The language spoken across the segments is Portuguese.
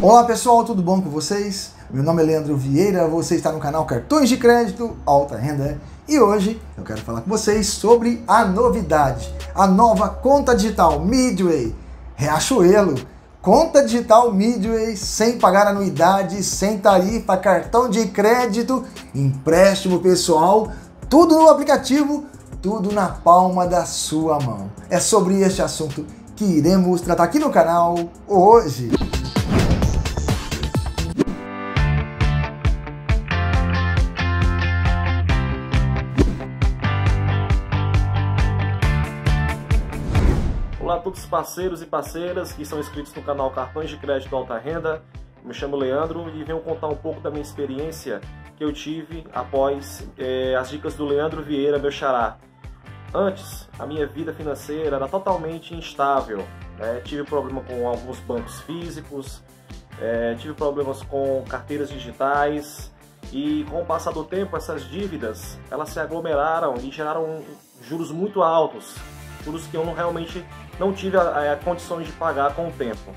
Olá pessoal, tudo bom com vocês? Meu nome é Leandro Vieira, você está no canal Cartões de Crédito Alta Renda e hoje eu quero falar com vocês sobre a novidade, a nova conta digital Midway Riachuelo. Conta digital Midway sem pagar anuidade, sem tarifa, cartão de crédito, empréstimo pessoal, tudo no aplicativo, tudo na palma da sua mão. É sobre este assunto que iremos tratar aqui no canal hoje. A todos os parceiros e parceiras que são inscritos no canal Cartões de Crédito Alta Renda. Me chamo Leandro e venho contar um pouco da minha experiência que eu tive após é, as dicas do Leandro Vieira, meu xará. Antes, a minha vida financeira era totalmente instável. Né? Tive problema com alguns bancos físicos, é, tive problemas com carteiras digitais e com o passar do tempo essas dívidas elas se aglomeraram e geraram juros muito altos, juros que eu não, realmente não tive a, a, condições de pagar com o tempo.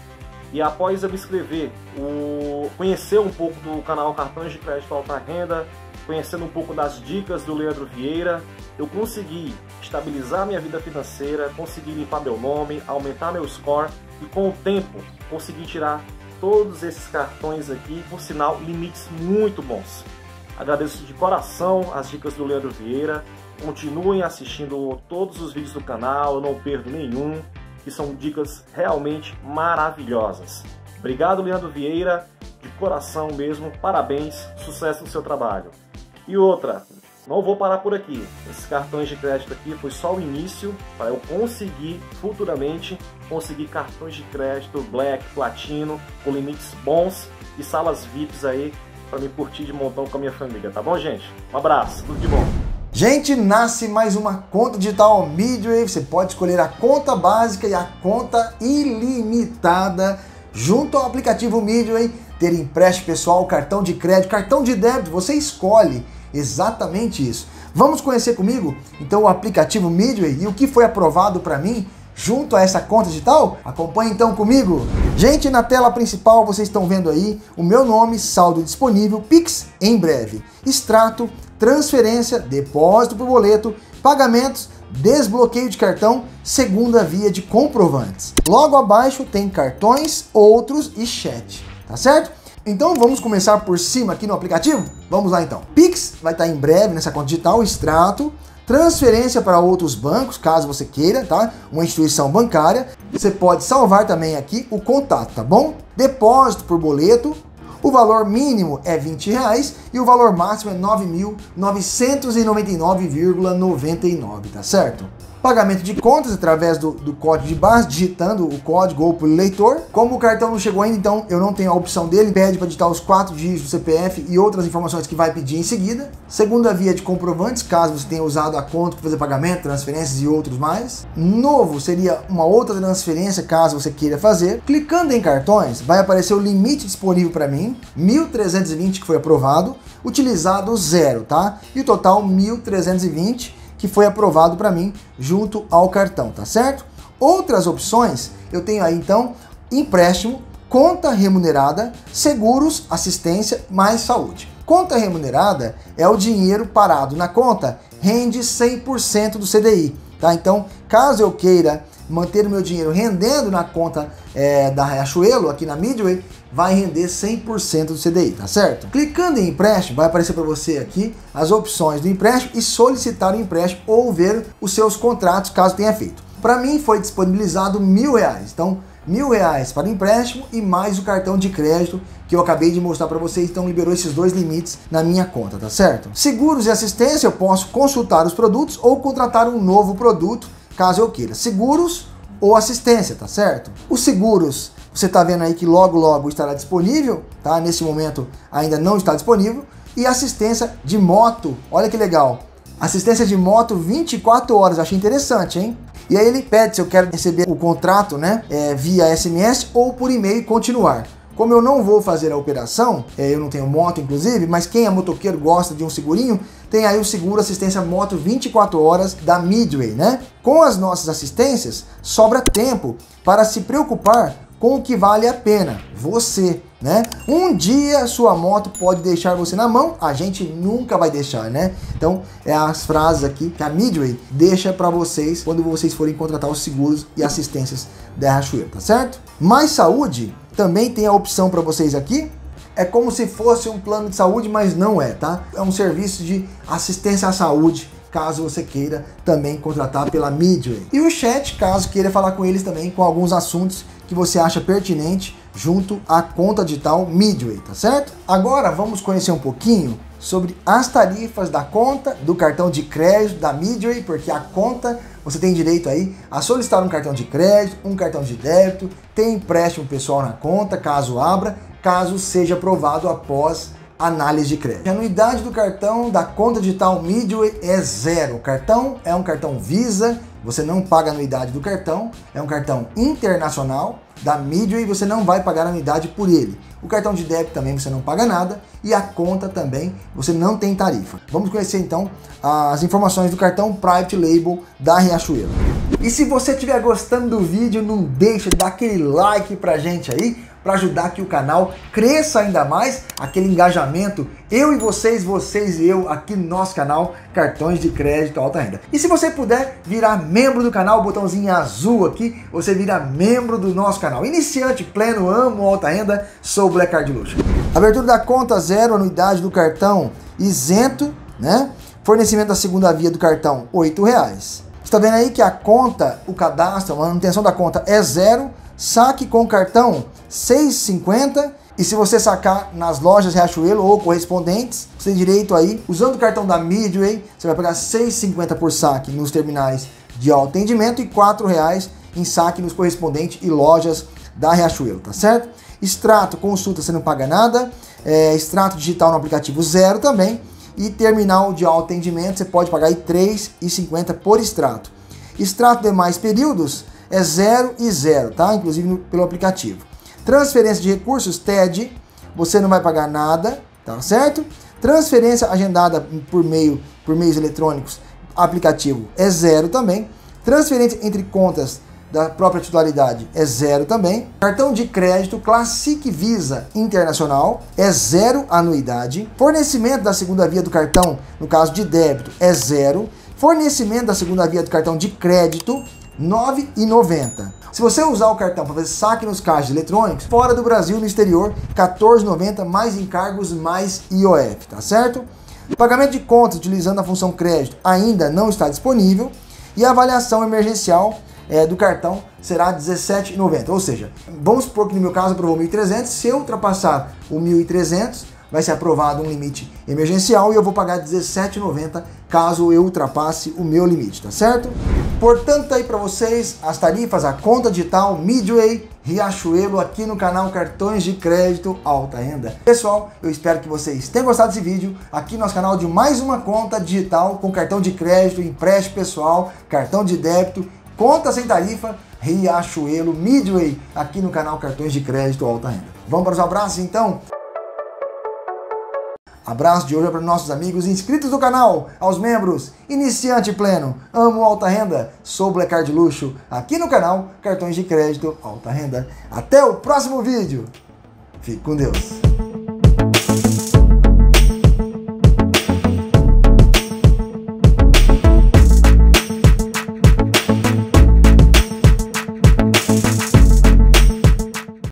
E após eu me inscrever, o, conhecer um pouco do canal Cartões de Crédito Alta Renda, conhecendo um pouco das dicas do Leandro Vieira, eu consegui estabilizar minha vida financeira, consegui limpar meu nome, aumentar meu score e com o tempo consegui tirar todos esses cartões aqui, por sinal, limites muito bons. Agradeço de coração as dicas do Leandro Vieira. Continuem assistindo todos os vídeos do canal, eu não perdo nenhum, que são dicas realmente maravilhosas. Obrigado, Leandro Vieira, de coração mesmo, parabéns, sucesso no seu trabalho. E outra, não vou parar por aqui. Esses cartões de crédito aqui foi só o início para eu conseguir futuramente conseguir cartões de crédito Black, Platino, com limites bons e salas VIPs aí para me curtir de montão com a minha família, tá bom, gente? Um abraço, tudo de bom. Gente, nasce mais uma conta digital Midway. Você pode escolher a conta básica e a conta ilimitada junto ao aplicativo Midway. Ter empréstimo pessoal, cartão de crédito, cartão de débito, você escolhe exatamente isso. Vamos conhecer comigo então o aplicativo Midway e o que foi aprovado para mim junto a essa conta digital? Acompanhe então comigo. Gente, na tela principal vocês estão vendo aí o meu nome, saldo disponível, Pix em breve, extrato, transferência, depósito por boleto, pagamentos, desbloqueio de cartão, segunda via de comprovantes. Logo abaixo tem cartões, outros e chat, tá certo? Então vamos começar por cima aqui no aplicativo? Vamos lá então. Pix vai estar em breve nessa conta digital, extrato, transferência para outros bancos, caso você queira, tá? Uma instituição bancária. Você pode salvar também aqui o contato, tá bom? Depósito por boleto. O valor mínimo é 20 reais e o valor máximo é 9.999,99, tá certo? Pagamento de contas através do, do, código de base, digitando o código ou pelo leitor. Como o cartão não chegou ainda, então eu não tenho a opção dele, pede para digitar os quatro dígitos do CPF e outras informações que vai pedir em seguida. Segunda via de comprovantes, caso você tenha usado a conta para fazer pagamento, transferências e outros mais. Novo seria uma outra transferência, caso você queira fazer. Clicando em cartões, vai aparecer o limite disponível para mim, 1.320 que foi aprovado, utilizado zero, tá? E o total 1.320 que foi aprovado para mim junto ao cartão, tá certo? Outras opções, eu tenho aí então empréstimo, conta remunerada, seguros, assistência mais saúde. Conta remunerada é o dinheiro parado na conta, rende 100% do CDI, tá? Então, caso eu queira manter o meu dinheiro rendendo na conta é, da Riachuelo, aqui na Midway, vai render 100% do CDI, tá certo? Clicando em empréstimo, vai aparecer para você aqui as opções do empréstimo e solicitar o empréstimo ou ver os seus contratos, caso tenha feito. Para mim foi disponibilizado mil reais, então mil reais para empréstimo e mais o cartão de crédito que eu acabei de mostrar para vocês, então liberou esses dois limites na minha conta, tá certo? Seguros e assistência, eu posso consultar os produtos ou contratar um novo produto, caso eu queira. Seguros ou assistência, tá certo? Os seguros você está vendo aí que logo logo estará disponível, tá? Nesse momento ainda não está disponível. E assistência de moto, olha que legal. Assistência de moto 24 horas, achei interessante, hein? E aí ele pede se eu quero receber o contrato, né, é, via SMS ou por e-mail continuar. Como eu não vou fazer a operação, é, eu não tenho moto inclusive, mas quem é motoqueiro gosta de um segurinho, tem aí o seguro assistência moto 24 horas da Midway, né? Com as nossas assistências, sobra tempo para se preocupar com o que vale a pena, você, né? Um dia sua moto pode deixar você na mão, a gente nunca vai deixar, né? Então, é as frases aqui que a Midway deixa para vocês quando vocês forem contratar os seguros e assistências da Riachuelo, tá certo? Mais saúde também tem a opção para vocês aqui. É como se fosse um plano de saúde, mas não é, tá? É um serviço de assistência à saúde caso você queira também contratar pela Midway. E o chat, caso queira falar com eles também com alguns assuntos que você acha pertinente junto à conta digital Midway, tá certo? Agora vamos conhecer um pouquinho sobre as tarifas da conta do cartão de crédito da Midway, porque a conta você tem direito aí a solicitar um cartão de crédito, um cartão de débito, tem empréstimo pessoal na conta, caso abra, caso seja aprovado após análise de crédito. A anuidade do cartão da conta digital Midway é zero. O cartão é um cartão Visa, você não paga anuidade do cartão, é um cartão internacional da Midway, você não vai pagar anuidade por ele. O cartão de débito também você não paga nada e a conta também você não tem tarifa. Vamos conhecer então as informações do cartão Private Label da Riachuelo. E se você estiver gostando do vídeo, não deixa de dar aquele like pra gente aí, para ajudar que o canal cresça ainda mais, aquele engajamento, eu e vocês, vocês e eu aqui no nosso canal Cartões de Crédito Alta Renda. E se você puder virar membro do canal, botãozinho azul aqui, você vira membro do nosso canal. Iniciante, pleno, amo alta renda, sou o Black Card Luxo. Abertura da conta zero, anuidade do cartão isento, né? Fornecimento da segunda via do cartão, R$ reais. Está vendo aí que a conta, o cadastro, a manutenção da conta é zero, saque com cartão 6,50 e se você sacar nas lojas Riachuelo ou correspondentes, você tem direito aí, usando o cartão da Midway, você vai pagar 6,50 por saque nos terminais de atendimento e R$ reais em saque nos correspondentes e lojas da Riachuelo, tá certo? Extrato, consulta, você não paga nada. É, extrato digital no aplicativo zero também. E terminal de atendimento, você pode pagar R$ 3,50 por extrato. Extrato demais períodos é zero e zero, tá? Inclusive pelo aplicativo. Transferência de recursos, TED, você não vai pagar nada, tá certo? Transferência agendada por meio por meios eletrônicos, aplicativo é zero também. Transferência entre contas da própria titularidade é zero também. Cartão de crédito Classic Visa Internacional é zero anuidade. Fornecimento da segunda via do cartão, no caso de débito, é zero. Fornecimento da segunda via do cartão de crédito, R$ 9,90. Se você usar o cartão para fazer saque nos caixas eletrônicos, fora do Brasil no exterior, R$ 14,90 mais encargos mais IOF, tá certo? pagamento de contas utilizando a função crédito ainda não está disponível e a avaliação emergencial é, do cartão será R$ 17,90. Ou seja, vamos supor que no meu caso aprovou 1.300, se eu ultrapassar o 1.300, vai ser aprovado um limite emergencial e eu vou pagar R$ 17,90 caso eu ultrapasse o meu limite, tá certo? Portanto, aí para vocês as tarifas, a conta digital Midway Riachuelo aqui no canal Cartões de Crédito Alta Renda. Pessoal, eu espero que vocês tenham gostado desse vídeo aqui no nosso canal de mais uma conta digital com cartão de crédito, empréstimo pessoal, cartão de débito, conta sem tarifa, Riachuelo Midway aqui no canal Cartões de Crédito Alta Renda. Vamos para os abraços então? Abraço de hoje para nossos amigos inscritos do canal, aos membros, iniciante pleno, amo alta renda, sou Black Card Luxo, aqui no canal Cartões de Crédito Alta Renda. Até o próximo vídeo. Fique com Deus.